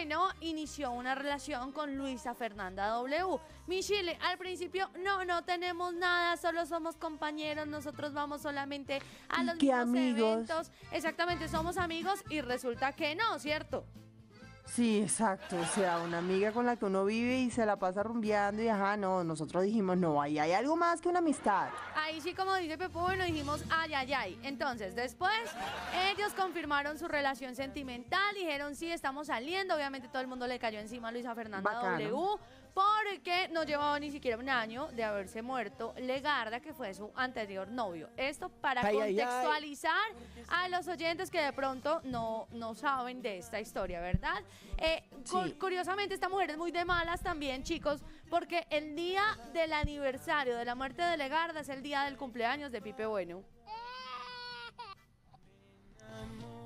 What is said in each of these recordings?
Bueno inició una relación con Luisa Fernanda W. Mi Chile, al principio, no, no tenemos nada, solo somos compañeros, nosotros vamos solamente a ¿Y los mismos amigos? eventos. Exactamente, somos amigos y resulta que no, ¿cierto? Sí, exacto. O sea, una amiga con la que uno vive y se la pasa rumbeando y ajá, no, nosotros dijimos, no, ahí hay algo más que una amistad. Ahí sí, como dice Pepo, bueno, dijimos, ay, ay, ay. Entonces, después, ellos confirmaron su relación sentimental, dijeron, sí, estamos saliendo. Obviamente, todo el mundo le cayó encima a Luisa Fernanda Bacano. W, porque no llevaba ni siquiera un año de haberse muerto Legarda, que fue su anterior novio. Esto para Ay, ay, ay. contextualizar a los oyentes que de pronto no, no saben de esta historia, ¿verdad? Eh, Sí. Curiosamente, esta mujer es muy de malas también, chicos, porque el día del aniversario de la muerte de Legarda es el día del cumpleaños de Pipe Bueno.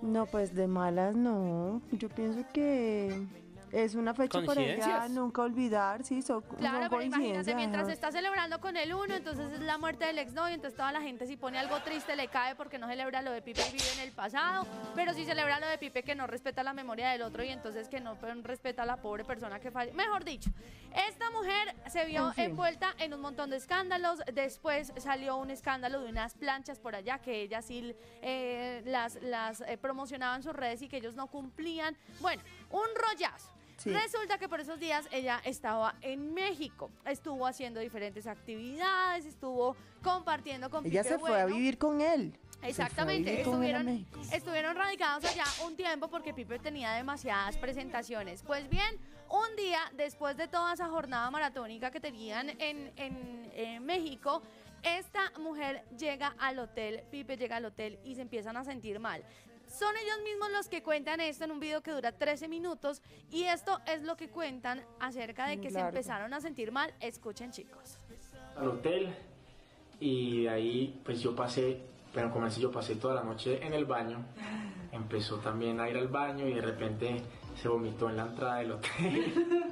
No, pues de malas no. Yo pienso que es una fecha para ella nunca olvidar, sí, son, son Claro, pero imagínate, coincidencias, mientras ajá. está celebrando con el uno, entonces es la muerte del exnovio, entonces toda la gente si pone algo triste le cae porque no celebra lo de Pipe y vive en el pasado, pero si celebra lo de Pipe que no respeta la memoria del otro y entonces que no respeta a la pobre persona que falla. Mejor dicho, esta mujer se vio En fin. envuelta en un montón de escándalos, después salió un escándalo de unas planchas por allá que ella sí eh, las, las eh, promocionaba en sus redes y que ellos no cumplían. Bueno, un rollazo. Sí. Resulta que por esos días ella estaba en México, estuvo haciendo diferentes actividades, estuvo compartiendo con Ella Pipe se fue a Bueno. vivir con él. Exactamente, fue a vivir con él a estuvieron, estuvieron radicados allá un tiempo porque Pipe tenía demasiadas presentaciones. Pues bien, un día después de toda esa jornada maratónica que tenían en, en, en México, esta mujer llega al hotel, Pipe llega al hotel y se empiezan a sentir mal. Son ellos mismos los que cuentan esto en un video que dura 13 minutos y esto es lo que cuentan acerca de Muy que se empezaron a sentir mal. Escuchen chicos. al hotel y de ahí pues yo pasé, pero comencé yo pasé toda la noche en el baño. Empezó también a ir al baño y de repente se vomitó en la entrada del hotel.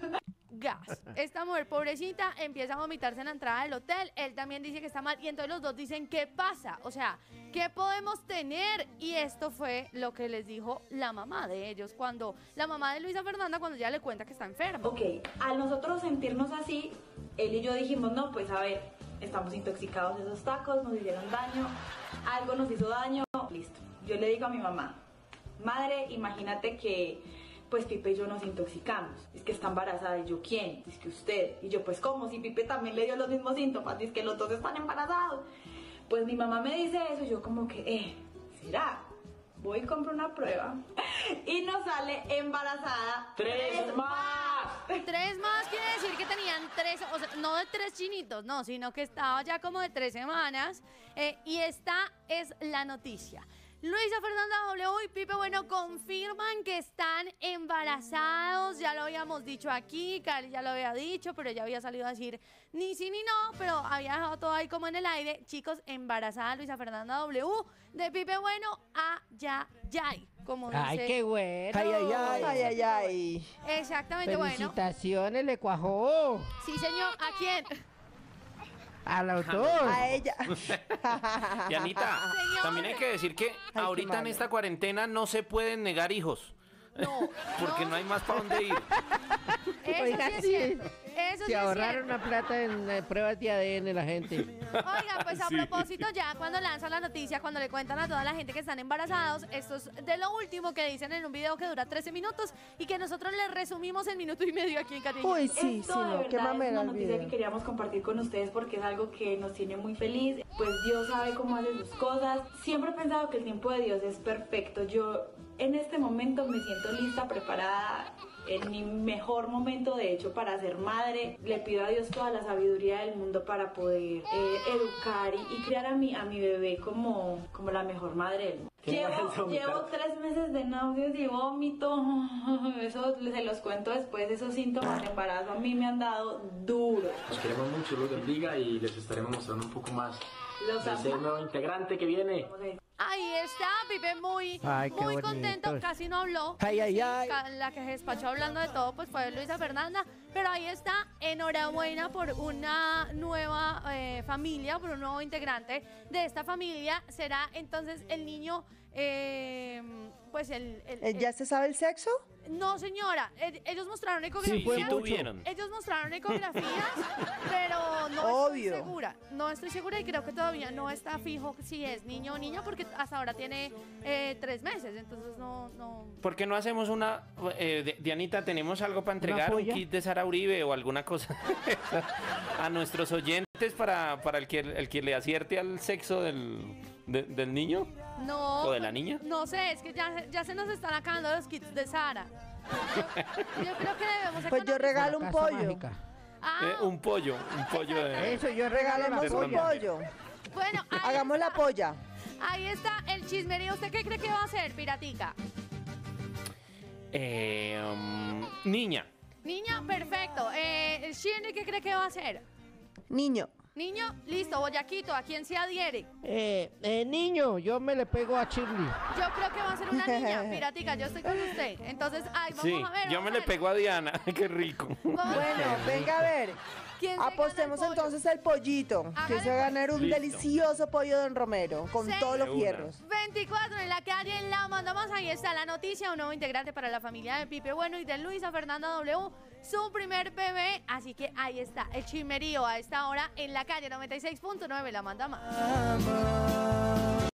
Esta mujer pobrecita empieza a vomitarse en la entrada del hotel. Él también dice que está mal. Y entonces los dos dicen, ¿qué pasa? O sea, ¿qué podemos tener? Y esto fue lo que les dijo la mamá de ellos cuando, la mamá de Luisa Fernanda, cuando ya le cuenta que está enferma. Ok, al nosotros sentirnos así, él y yo dijimos, no, pues a ver, estamos intoxicados de esos tacos, nos hicieron daño, algo nos hizo daño, listo. Yo le digo a mi mamá, madre, imagínate que pues Pipe y yo nos intoxicamos. Es que está embarazada y yo, ¿quién? Es que usted. Y yo, pues ¿cómo? Si Pipe también le dio los mismos síntomas, es que los dos están embarazados. Pues mi mamá me dice eso y yo como que, eh, ¿será? Voy y compro una prueba y nos sale embarazada. ¡Tres más! Tres más quiere decir que tenían tres, o sea, no de tres chinitos, no, sino que estaba ya como de tres semanas. eh, y esta es la noticia. Luisa Fernanda W y Pipe Bueno confirman que están embarazados. Ya lo habíamos dicho aquí, Cari ya lo había dicho, pero ella había salido a decir ni sí ni no, pero había dejado todo ahí como en el aire. Chicos, embarazada Luisa Fernanda W de Pipe Bueno a ya, ya, como dice. Ay, qué bueno. Ay, ay, ay. Ay, ay, ay. Exactamente, bueno. Felicitaciones, le cuajó. Sí, señor, ¿a quién? A los dos. A ella. Y Anita, Señor. también hay que decir que ahorita en esta cuarentena no se pueden negar hijos. No, Porque no, hay más para dónde ir. Eso Oiga, sí es cierto. Eso Se sí es ahorraron cierto. una plata en eh, pruebas de ADN la gente. Oiga, pues a Sí. propósito, ya cuando lanzan la noticia, cuando le cuentan a toda la gente que están embarazados, esto es de lo último que dicen en un video que dura 13 minutos y que nosotros les resumimos en minuto y medio aquí en Cariño. Uy, sí, Esto sí, de no, verdad qué es mamera una el noticia video. que queríamos compartir con ustedes porque es algo que nos tiene muy feliz. Pues Dios sabe cómo hace sus cosas. Siempre he pensado que el tiempo de Dios es perfecto. Yo en este momento me siento lista, preparada, en mi mejor momento de hecho para ser madre. Le pido a Dios toda la sabiduría del mundo para poder eh, educar y, y criar a mi, a mi bebé como, como la mejor madre del mundo. Llevo, llevo tres meses de náuseas y vómito. Eso se los cuento después. Esos síntomas de embarazo a mí me han dado duro. Los queremos mucho, los bendiga y les estaremos mostrando un poco más Los de ese nuevo integrante que viene. Ahí está, Pipe muy, Ay, muy contento, casi no habló. Ay, ay, ay. La que se despachó hablando de todo, pues fue Luisa Fernanda. Pero ahí está, enhorabuena por una nueva eh, familia, por un nuevo integrante de esta familia. Será entonces el niño eh, pues el... el- Eh, el- ¿Ya se sabe el sexo? No, señora, ed- ellos mostraron ecografías. Sí mucho. tuvieron. Ellos mostraron ecografías, pero no Obvio. estoy segura. No estoy segura y creo que todavía no está fijo si es niño o niña porque hasta ahora tiene eh, tres meses, entonces no, no. ¿Por qué no hacemos una... eh, Dianita, ¿tenemos algo para entregar? ¿Un kit de Sara Uribe o alguna cosa? a nuestros oyentes para, para el, que, el que le acierte al sexo del, de- del niño. No. ¿O de la niña? No sé, es que ya, ya se nos están acabando los kits de Sara. Yo, yo creo que debemos Pues yo regalo un pollo. mágica. Ah, Eh, un pollo, un pollo de... Eso, yo Regalemos un pollo. bueno, Hagamos la polla. Ahí está el chismerío. ¿Usted qué cree que va a hacer, piratica? Eh, um, niña. Niña, perfecto. Eh, Shirley, ¿qué cree que va a hacer? Niño. Niño, listo, Boyaquito, ¿a quién se adhiere? Eh, eh, niño, yo me le pego a Shirley. Yo creo que va a ser una niña, piratica, yo estoy con usted. Entonces, ay, vamos Sí, a ver. yo me le ver. pego a Diana. Qué rico. Bueno, venga a ver. quién el Apostemos entonces el pollito. Que se va a ganar un Listo. delicioso pollo de Don Romero. Con todos los fierros. 24 en la calle, en la mandamos. Ahí está la noticia. Un nuevo integrante para la familia de Pipe Bueno y de Luisa Fernanda W. Su primer bebé. Así que ahí está el chimerío a esta hora en la calle 96.9. La manda más.